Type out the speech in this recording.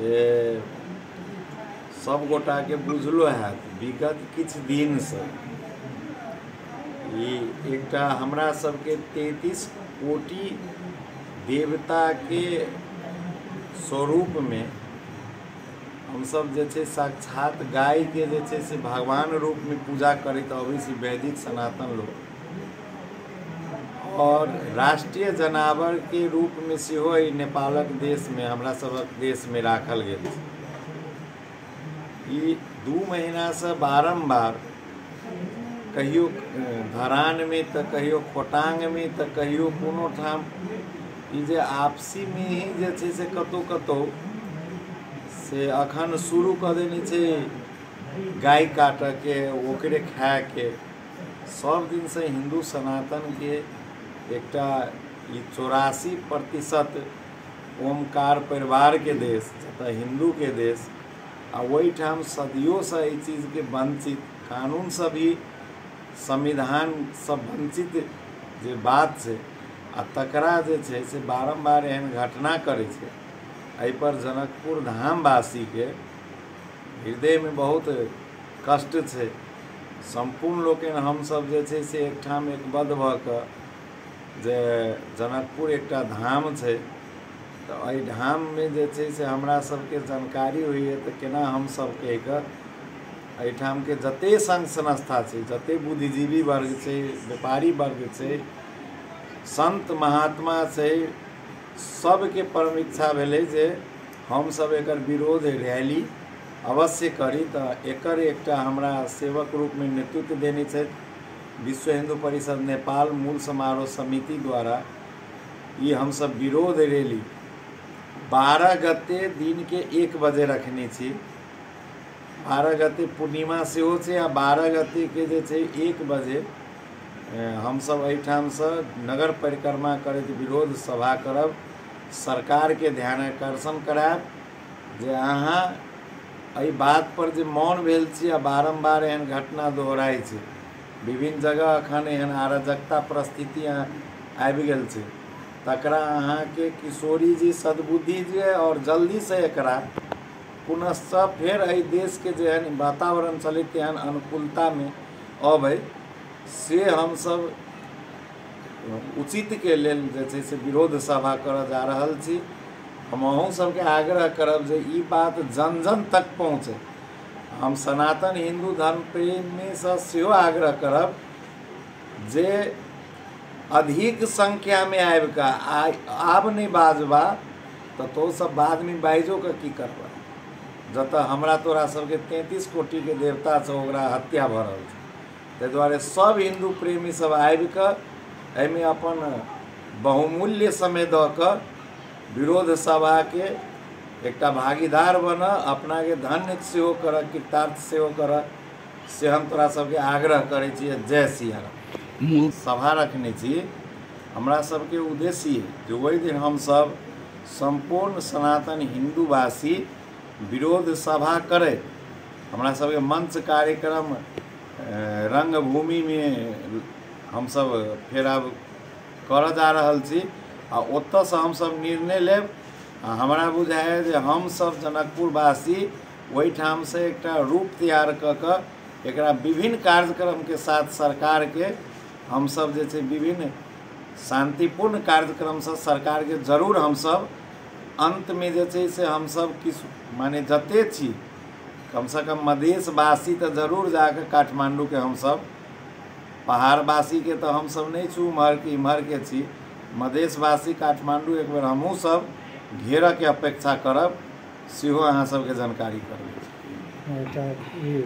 से सब गोटाके बुझलो हैत विगत किछु दिनसँ ई एकटा हमरा सबके तैंतीस कोटि देवता देवताके स्वरूपमे हमसब जे छै, साक्षात गायके जे छै, से भगवान रूपमे पूजा करैत अबै वैदिक सनातन लोक। और राष्ट्रीय जनावरके रूपमे सेहो ई नेपालक देशमे हमरा सभक देशमे राखल गेल छै। ई दू महीनासँ बारम्बार कहियो धरानमे तऽ कहियो खोटांगमे तऽ कहियो कोनो ठाम। ई जे आपसीमे ही जे छै से कतहु कतहु से अखन शुरू कऽ देने छै गाय काटऽके ओकरे खायके सब दिनसँ हिंदू सनातनके एकटा ई चौरासी प्रतिशत ओमकार परिवारके देश जतऽ हिन्दूके देश, आ ओहिठाम सदियोसँ एहि चीजके वंचित कानूनसँ भी संविधानसँ वंचित जे बात छै, आ तकरा जे से बारम्बार एहन घटना करै छै। एहिपर जनकपुर धामवासीके हृदयमे बहुत कष्ट छै। सम्पूर्ण लोकनि हमसब जे छै से एकठाम एकबद्ध भऽ जे जनकपुर एकटा धाम छै तऽ एहि धाममे जे से हमरा सबके जानकारी होइए तऽ केना हमसब कहि कऽ एहिठामके जते संघ संस्था छै, जते बुद्धिजीवी वर्ग छै, व्यापारी वर्ग छै, संत महात्मा छै, सबके परम इच्छा भेलै जे हमसब एकर विरोध रैली अवश्य करी एकर एकटा हमरा सेवक रूपमे नेतृत्व देने छथि। विश्व हिंदू परिषद नेपाल मूल समारोह समिति द्वारा ये हम सब विरोध रैली बारह गते दिन के एक बजे रखने छी बारह गते पूर्णिमा सेहो छै आ बारह गतेके जे छै एक बजे हमसब एहिठामसँ नगर परिक्रमा करैत विरोध सभा करब सरकारके ध्यान आकर्षण करायब। जे अहाँ एहि बातपर जे मौन भेल छी आ बारम्बार एहन घटना दोहराइ छै। विभिन्न जगह एखन एहन अराजकता परिस्थिति आबि गेल छै। तकरा अहाँके किशोरी जी, सद्बुद्धि जी आओर जल्दीसँ एकरा पुनश्च फेर एहि देशके जेहन वातावरण चलै तेहन अनुकूलतामे अबै, से हमसब उचितके लेल जे छै से विरोध सभा करऽ जा रहल छी। हम अहूँ सबके आग्रह करब जे ई बात जन जन तक पहुँचे। हम सनातन हिंदू धर्म प्रेमीसँ सेहो आग्रह करब जे अधिक संख्यामे आबि कऽ आब नहि बाजबा, तऽ तो सब बादमे बाइजो कऽ की करबा? जतऽ हमरा तोरा सबके तैंतीस कोटिके देवता ओकरा हत्या भऽ रहल छै। ताहि सब हिंदू प्रेमी सब आबि कऽ अपन बहुमूल्य समय दऽ कऽ विरोध सभाके एकटा भागीदार बनऽ अपनाके धन्य सेहो कर कृतार्थ सेहो करऽ से हम तोरा सबके आग्रह करै छी जय सिया सभा रखने छी। हमरा सबके उद्देश्य जे ओहि दिन हम सब सम्पूर्ण सनातन हिन्दूवासी विरोध सभा करैत हमरा सबके मंच कार्यक्रम रंगभूमिमे हमसब फेर आब करऽ जा रहल छी। आ ओतऽसँ हमसब निर्णय लेब हमरा बुझाइए जे हमसब जनकपुरवासी ओहिठामसँ एकटा रूप तैयार कऽ कऽ एकरा विभिन्न कार्यक्रमके साथ सरकारके हमसब जे छै विभिन्न शान्तिपूर्ण कार्यक्रमसँ सरकारके ज़रूर हमसब अन्तमे जे छै से हमसब किछु, माने जते छी, कमसँ कम मधेशवासी तऽ ज़रूर जाकऽ काठमाण्डूके हमसब पहाड़वासीके तऽ हमसब नहि छी, उम्हरके इम्हरके छी मधेशवासी काठमाण्डू एकबेर हमहूँ सब घेरऽके अपेक्षा करब सेहो अहाँ सबके जानकारी करब। ई